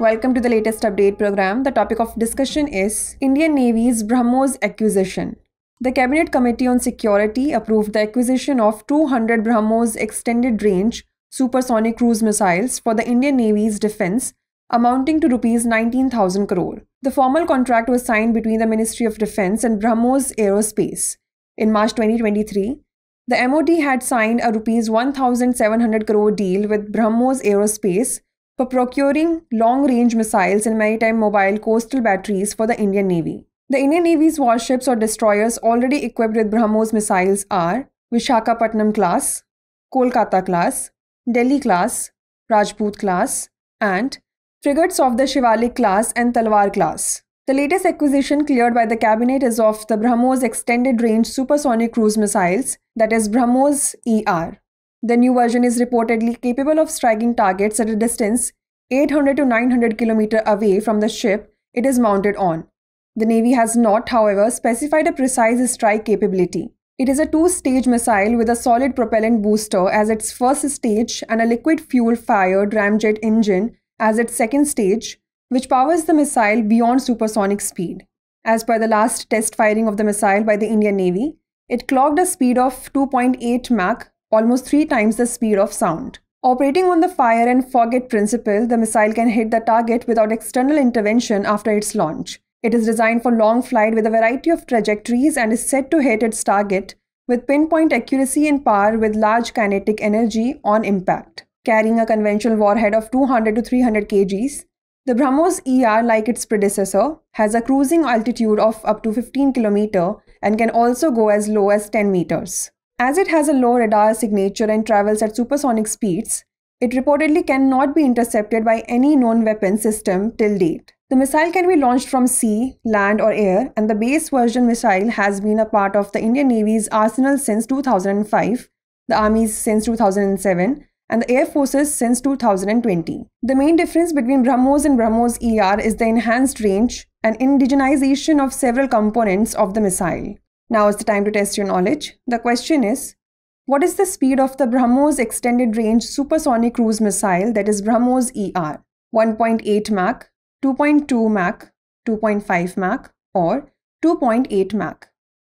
Welcome to the latest update program. The topic of discussion is Indian Navy's BrahMos acquisition. The Cabinet Committee on Security approved the acquisition of 200 BrahMos extended range supersonic cruise missiles for the Indian Navy's defense, amounting to rupees 19,000 crore. The formal contract was signed between the Ministry of Defense and BrahMos Aerospace. In March 2023, the MOD had signed a rupees 1,700 crore deal with BrahMos Aerospace for procuring long range missiles and maritime mobile coastal batteries for the Indian Navy. The Indian Navy's warships or destroyers already equipped with BrahMos missiles are Vishakhapatnam class, Kolkata class, Delhi class, Rajput class, and frigates of the Shivalik class and Talwar class. The latest acquisition cleared by the cabinet is of the BrahMos extended range supersonic cruise missiles, that is BrahMos ER. The new version is reportedly capable of striking targets at a distance 800 to 900 km away from the ship it is mounted on. The Navy has not, however, specified a precise strike capability. It is a two stage missile with a solid propellant booster as its first stage and a liquid fuel fired ramjet engine as its second stage, which powers the missile beyond supersonic speed. As per the last test firing of the missile by the Indian Navy, it clocked a speed of 2.8 Mach almost three times the speed of sound. Operating on the fire and forget principle, the missile can hit the target without external intervention after its launch. It is designed for long flight with a variety of trajectories and is set to hit its target with pinpoint accuracy and power with large kinetic energy on impact. Carrying a conventional warhead of 200 to 300 kgs, the BrahMos ER, like its predecessor, has a cruising altitude of up to 15 km and can also go as low as 10 meters. As it has a low radar signature and travels at supersonic speeds, it reportedly cannot be intercepted by any known weapon system till date. The missile can be launched from sea, land, or air, and the base version missile has been a part of the Indian Navy's arsenal since 2005, the Army's since 2007, and the Air Force's since 2020. The main difference between BrahMos and BrahMos ER is the enhanced range and indigenization of several components of the missile. Now is the time to test your knowledge. The question is What is the speed of the BrahMos extended range supersonic cruise missile that is BrahMos ER? 1.8 Mach, 2.2 Mach, 2.5 Mach, or 2.8 Mach?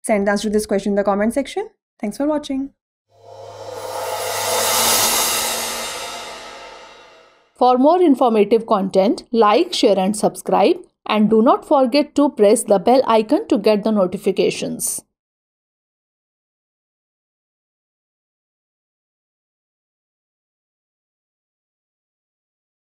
Send the answer to this question in the comment section. Thanks for watching. For more informative content, like, share, and subscribe and do not forget to press the bell icon to get the notifications.